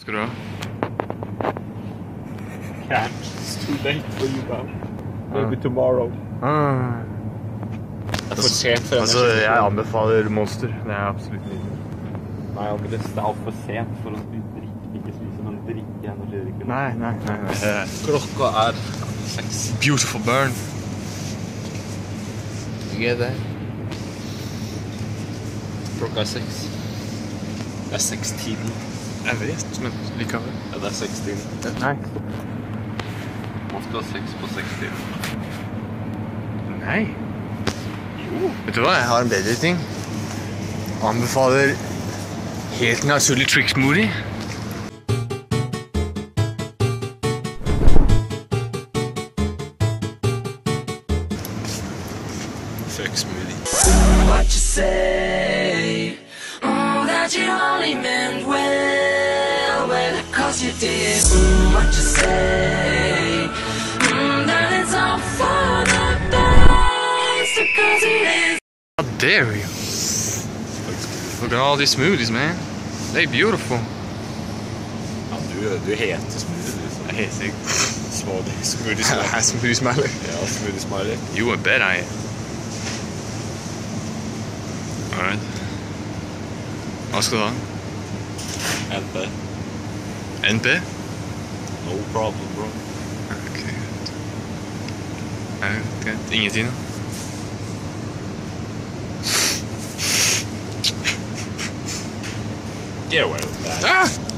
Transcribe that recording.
Skal du ha? Can't. It's too late for you now. Maybe tomorrow. Ah. Det er for sent for Altså, jeg anbefaler Monster. Det er absolutt nydelig. Nei, Andres, det er altfor sent for å drikke, ikke spise, men drikke energidrikker. Nei, nei, nei. nei. Klokka er seks. Beautiful burn. Jeg er der. Klokka er seks. Det er sekstiden. Jeg vet, men likevel. Ja, det er sekstiden. Nei. Ofte har ha sex på sekstiden. Nei. Jo. Vet du hva, jeg har en bedre ting. Anbefaler helt naturlig trick smoothie. Fuck smoothie. what you say. Well, you did. Mm, what you say. Mm, that it's all for the best, because it is. How dare you? Look at all these smoothies, man. They beautiful. Ja, du, du heter smoothie, du. så- Jeg heter ikke Smoothie. Smoothie Jeg er smoothie smelly. Ja, smoothie smiley. You, I bet I am. Alright. Hva skal du ha? NP. NP? No problem, bro. Ok, greit. Ja, greit. Ingenting, da? Get away with that. Ah!